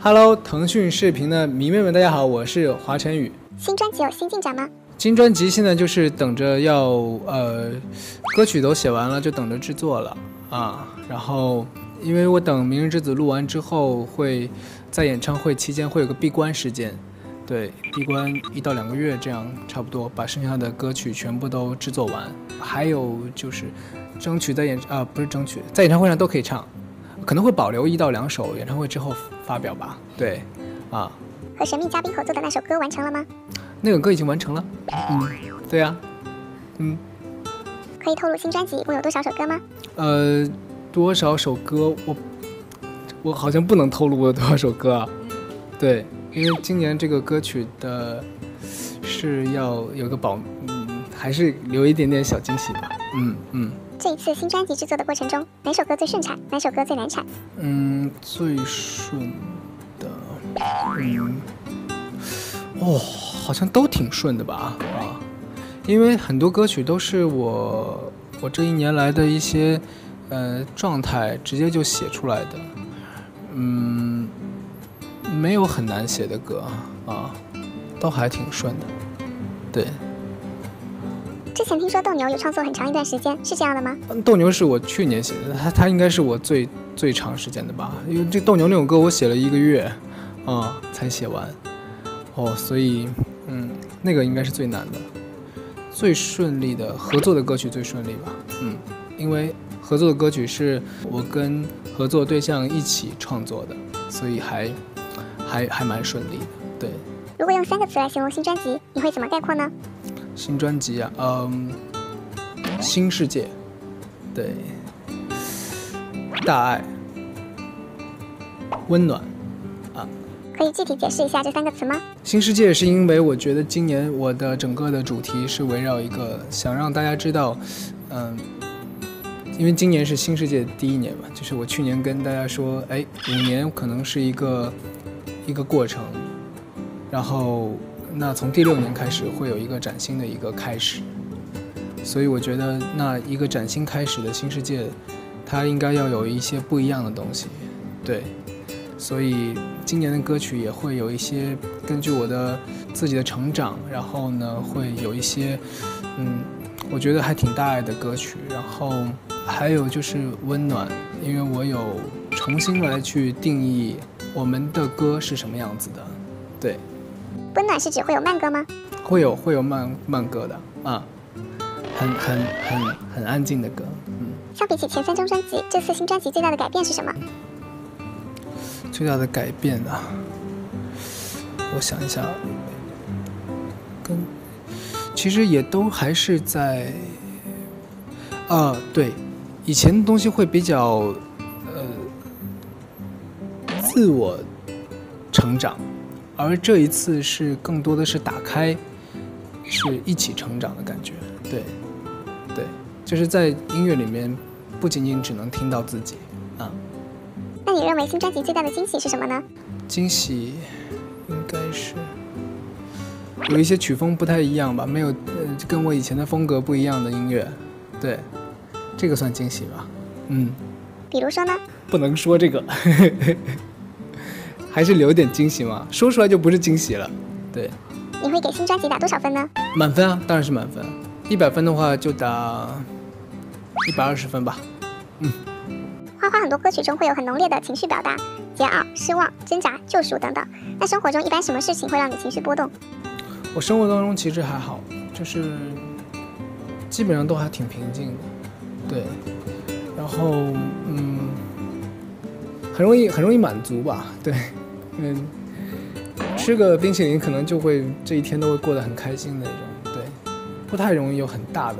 Hello，腾讯视频的迷妹们，大家好，我是华晨宇。新专辑有新进展吗？新专辑现在就是等着要呃，歌曲都写完了，就等着制作了啊。然后，因为我等《明日之子》录完之后，会在演唱会期间会有个闭关时间，对，闭关一到两个月这样差不多，把剩下的歌曲全部都制作完。还有就是争取在演啊，不是争取，在演唱会上都可以唱。可能会保留一到两首，演唱会之后发表吧。对，啊，和神秘嘉宾合作的那首歌完成了吗？那个歌已经完成了。嗯，对呀，嗯。可以透露新专辑一共有多少首歌吗？呃，多少首歌？我我好像不能透露有多少首歌啊。对，因为今年这个歌曲的是要有个保，嗯，还是留一点点小惊喜吧。嗯嗯。这一次新专辑制作的过程中，哪首歌最顺产，哪首歌最难产？嗯，最顺的，嗯，哦，好像都挺顺的吧？啊，因为很多歌曲都是我我这一年来的一些呃状态直接就写出来的，嗯，没有很难写的歌啊，都还挺顺的，对。之前听说斗牛有创作很长一段时间，是这样的吗？斗牛是我去年写的，它它应该是我最最长时间的吧？因为这斗牛那首歌我写了一个月，啊才写完，哦，所以嗯，那个应该是最难的，最顺利的合作的歌曲最顺利吧？嗯，因为合作的歌曲是我跟合作对象一起创作的，所以还还还蛮顺利的。对，如果用三个词来形容新专辑，你会怎么概括呢？新专辑啊，嗯，新世界，对，大爱，温暖，啊，可以具体解释一下这三个词吗？新世界是因为我觉得今年我的整个的主题是围绕一个想让大家知道，嗯，因为今年是新世界第一年嘛，就是我去年跟大家说，哎，五年可能是一个一个过程，然后。那从第六年开始会有一个崭新的一个开始，所以我觉得那一个崭新开始的新世界，它应该要有一些不一样的东西，对，所以今年的歌曲也会有一些根据我的自己的成长，然后呢会有一些，嗯，我觉得还挺大爱的歌曲，然后还有就是温暖，因为我有重新来去定义我们的歌是什么样子的，对。温暖是指会有慢歌吗？会有会有慢慢歌的啊，很很很很安静的歌，嗯。相比起前三张专辑，这次新专辑最大的改变是什么？最大的改变啊，我想一下，跟其实也都还是在啊，对，以前的东西会比较呃自我成长。而这一次是更多的是打开，是一起成长的感觉，对，对，就是在音乐里面，不仅仅只能听到自己，啊。那你认为新专辑最大的惊喜是什么呢？惊喜应该是有一些曲风不太一样吧，没有呃跟我以前的风格不一样的音乐，对，这个算惊喜吧，嗯。比如说呢？不能说这个。还是留点惊喜嘛，说出来就不是惊喜了。对，你会给新专辑打多少分呢？满分啊，当然是满分。一百分的话就打一百二十分吧。嗯。花花很多歌曲中会有很浓烈的情绪表达，煎熬、失望、挣扎、救赎等等。那生活中一般什么事情会让你情绪波动？我生活当中其实还好，就是基本上都还挺平静的。对，然后嗯，很容易很容易满足吧。对。嗯，吃个冰淇淋可能就会这一天都会过得很开心的那种，对，不太容易有很大的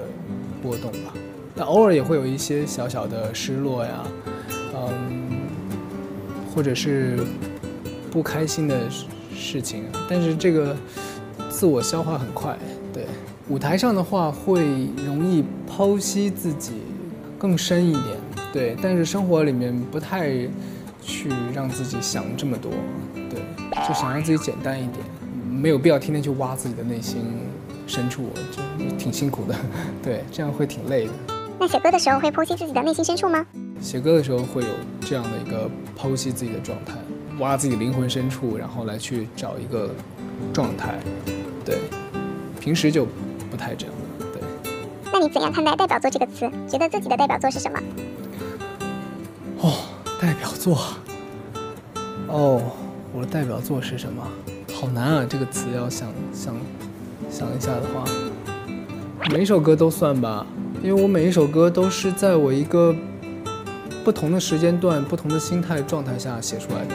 波动吧。但偶尔也会有一些小小的失落呀，嗯，或者是不开心的事情。但是这个自我消化很快，对。舞台上的话会容易剖析自己更深一点，对。但是生活里面不太。去让自己想这么多，对，就想让自己简单一点，没有必要天天去挖自己的内心深处，就挺辛苦的，对，这样会挺累的。那写歌的时候会剖析自己的内心深处吗？写歌的时候会有这样的一个剖析自己的状态，挖自己灵魂深处，然后来去找一个状态。对，平时就不太这样的。对，那你怎样看待“代表作”这个词？觉得自己的代表作是什么？哦，代表作。哦，我的代表作是什么？好难啊，这个词要想想想一下的话，每一首歌都算吧，因为我每一首歌都是在我一个不同的时间段、不同的心态状态下写出来的，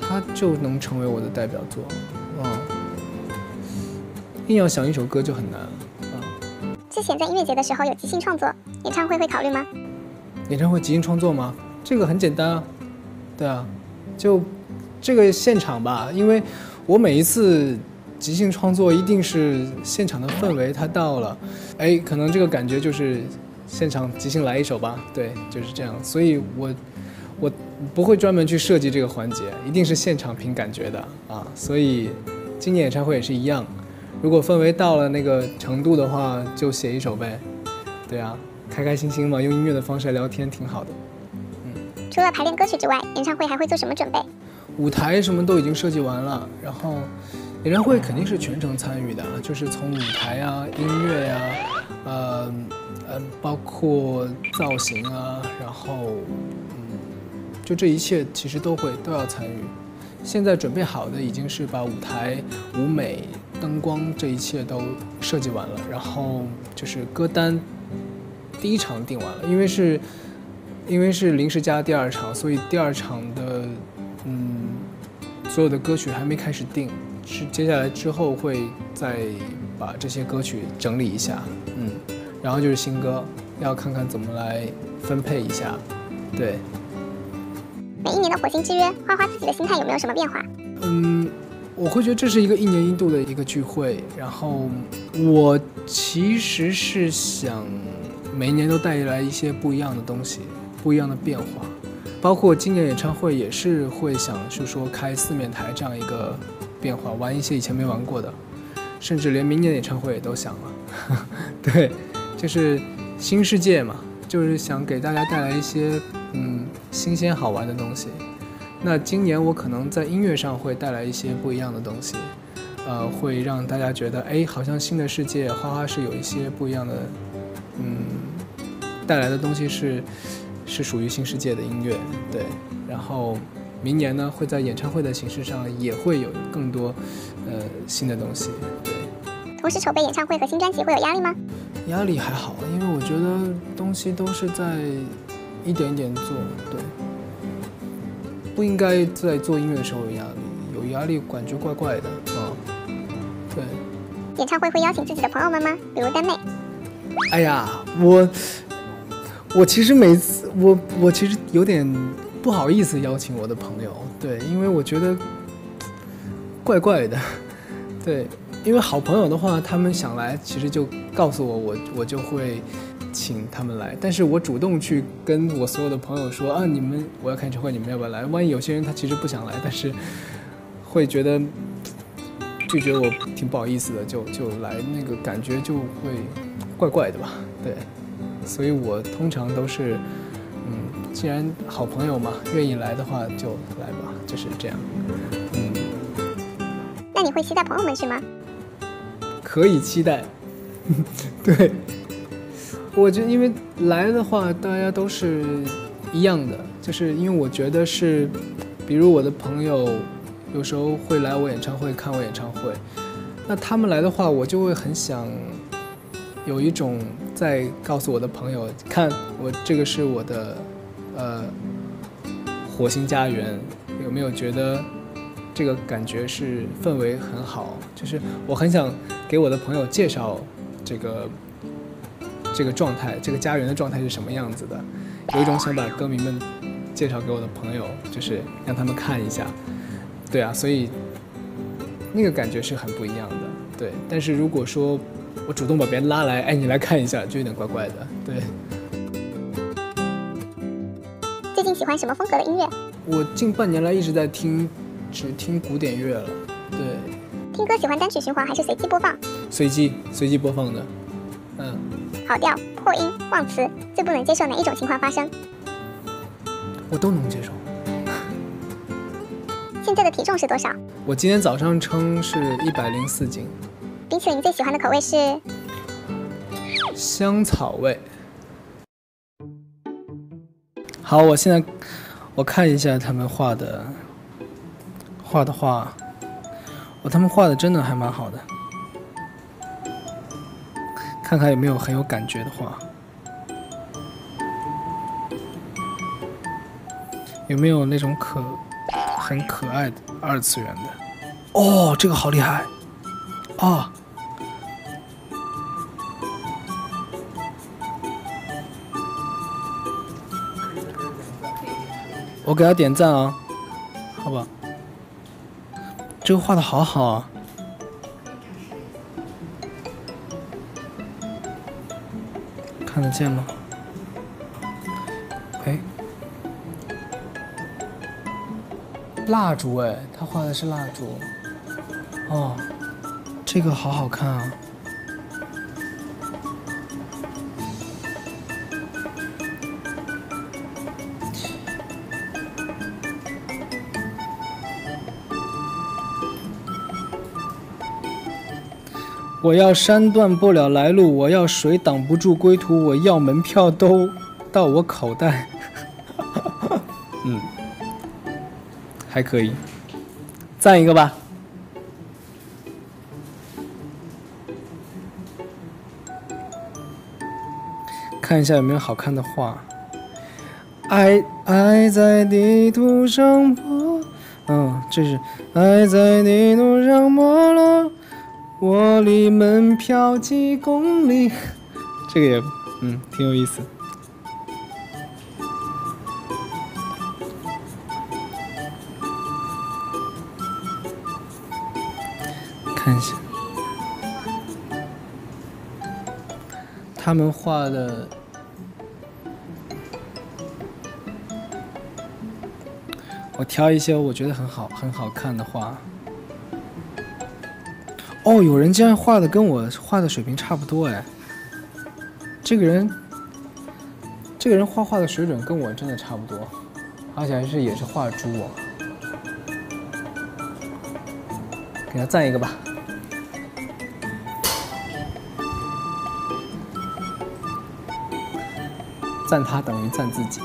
它就能成为我的代表作。嗯，硬要想一首歌就很难。嗯，之前在音乐节的时候有即兴创作，演唱会会考虑吗？演唱会即兴创作吗？这个很简单啊，对啊。就这个现场吧，因为我每一次即兴创作，一定是现场的氛围它到了，哎，可能这个感觉就是现场即兴来一首吧，对，就是这样。所以我我不会专门去设计这个环节，一定是现场凭感觉的啊。所以今年演唱会也是一样，如果氛围到了那个程度的话，就写一首呗，对啊，开开心心嘛，用音乐的方式来聊天挺好的。除了排练歌曲之外，演唱会还会做什么准备？舞台什么都已经设计完了，然后演唱会肯定是全程参与的，就是从舞台啊、音乐呀，呃呃，包括造型啊，然后嗯，就这一切其实都会都要参与。现在准备好的已经是把舞台、舞美、灯光这一切都设计完了，然后就是歌单第一场定完了，因为是。因为是临时加第二场，所以第二场的，嗯，所有的歌曲还没开始定，是接下来之后会再把这些歌曲整理一下，嗯，然后就是新歌，要看看怎么来分配一下，对。每一年的火星之约，花花自己的心态有没有什么变化？嗯，我会觉得这是一个一年一度的一个聚会，然后我其实是想每一年都带来一些不一样的东西。不一样的变化，包括今年演唱会也是会想，是说开四面台这样一个变化，玩一些以前没玩过的，甚至连明年演唱会也都想了。对，就是新世界嘛，就是想给大家带来一些嗯新鲜好玩的东西。那今年我可能在音乐上会带来一些不一样的东西，呃，会让大家觉得哎，好像新的世界花花是有一些不一样的，嗯，带来的东西是。是属于新世界的音乐，对。然后明年呢，会在演唱会的形式上也会有更多，呃，新的东西，对。同时筹备演唱会和新专辑会有压力吗？压力还好，因为我觉得东西都是在一点一点做，对。不应该在做音乐的时候有压力，有压力感觉怪怪的，啊，对。演唱会会邀请自己的朋友们吗？比如丹妹？哎呀，我。我其实每次我我其实有点不好意思邀请我的朋友，对，因为我觉得怪怪的，对，因为好朋友的话，他们想来，其实就告诉我，我我就会请他们来。但是我主动去跟我所有的朋友说啊，你们我要看演唱会，你们要不要来？万一有些人他其实不想来，但是会觉得拒绝我挺不好意思的，就就来，那个感觉就会怪怪的吧，对。所以我通常都是，嗯，既然好朋友嘛，愿意来的话就来吧，就是这样。嗯，那你会期待朋友们去吗？可以期待。对，我觉得因为来的话，大家都是一样的，就是因为我觉得是，比如我的朋友有时候会来我演唱会看我演唱会，那他们来的话，我就会很想。有一种在告诉我的朋友，看我这个是我的，呃，火星家园，有没有觉得这个感觉是氛围很好？就是我很想给我的朋友介绍这个这个状态，这个家园的状态是什么样子的？有一种想把歌迷们介绍给我的朋友，就是让他们看一下。对啊，所以那个感觉是很不一样的。对，但是如果说。我主动把别人拉来，哎，你来看一下，就有点怪怪的。对。最近喜欢什么风格的音乐？我近半年来一直在听，只听古典乐了。对。听歌喜欢单曲循环还是随机播放？随机，随机播放的。嗯。跑调、破音、忘词，最不能接受哪一种情况发生？我都能接受。现在的体重是多少？我今天早上称是一百零四斤，冰淇淋最喜欢的口味是？香草味。好，我现在我看一下他们画的画的画，哦，他们画的真的还蛮好的，看看有没有很有感觉的画，有没有那种可很可爱的二次元的？哦，这个好厉害啊！我给他点赞啊，好吧。这个画的好好啊，看得见吗？哎，蜡烛哎，他画的是蜡烛。哦，这个好好看啊。我要山断不了来路，我要水挡不住归途，我要门票都到我口袋。嗯，还可以，赞一个吧。看一下有没有好看的画。爱爱在地图上破，嗯，这是爱在地图上破落。我离门票几公里？这个也，嗯，挺有意思。看一下，他们画的，我挑一些我觉得很好、很好看的画。哦，有人竟然画的跟我画的水平差不多哎！这个人，这个人画画的水准跟我真的差不多，而且还是也是画猪哦。给他赞一个吧，赞他等于赞自己。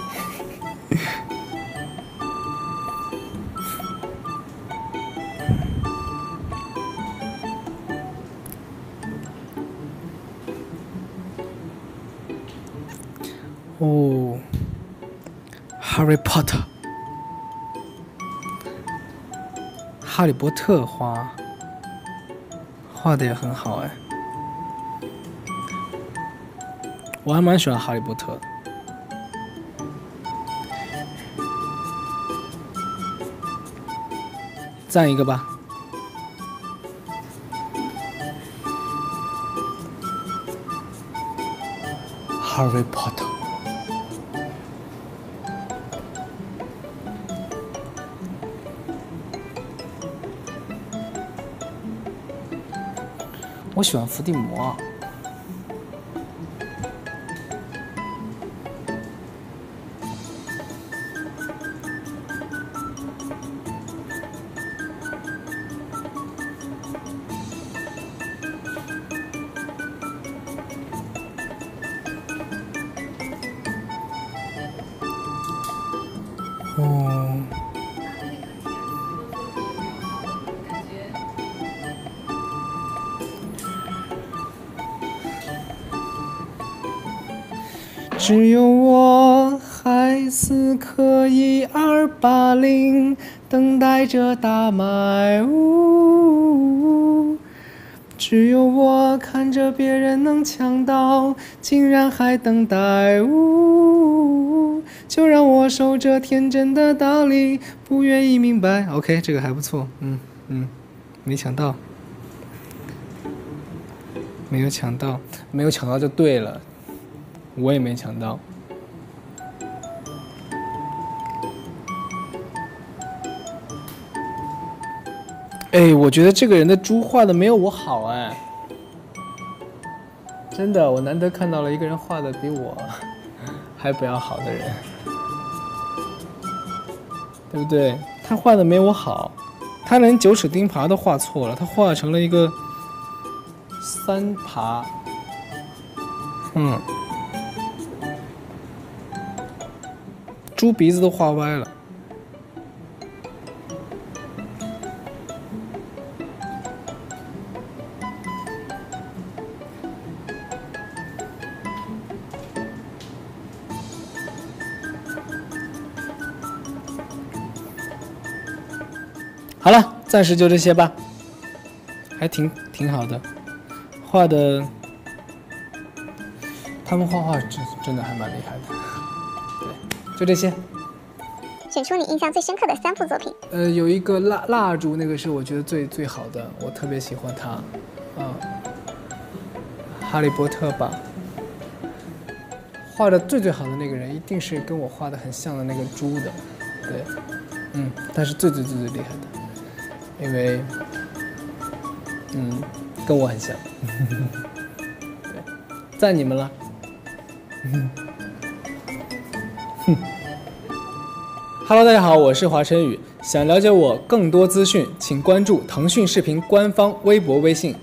哦，Harry Potter，哈利波特画画的也很好哎，我还蛮喜欢哈利波特的，赞一个吧，Harry Potter。我喜欢伏地魔。只有我还死磕一二八零，等待着大麦屋。只有我看着别人能抢到，竟然还等待呜。就让我守着天真的道理，不愿意明白。OK，这个还不错，嗯嗯，没抢到，没有抢到，没有抢到就对了。我也没抢到。哎，我觉得这个人的猪画的没有我好哎，真的，我难得看到了一个人画的比我还不要好的人，对不对？他画的没我好，他连九齿钉耙都画错了，他画成了一个三耙，嗯，猪鼻子都画歪了。好了，暂时就这些吧，还挺挺好的，画的，他们画画真真的还蛮厉害的，就这些。选出你印象最深刻的三幅作品。呃，有一个蜡蜡烛，那个是我觉得最最好的，我特别喜欢它，啊，哈利波特吧，画的最最好的那个人一定是跟我画的很像的那个猪的，对，嗯，他是最最最最厉害的，因为，嗯，跟我很像，对，在你们了，Hello，大家好，我是华晨宇。想了解我更多资讯，请关注腾讯视频官方微博、微信。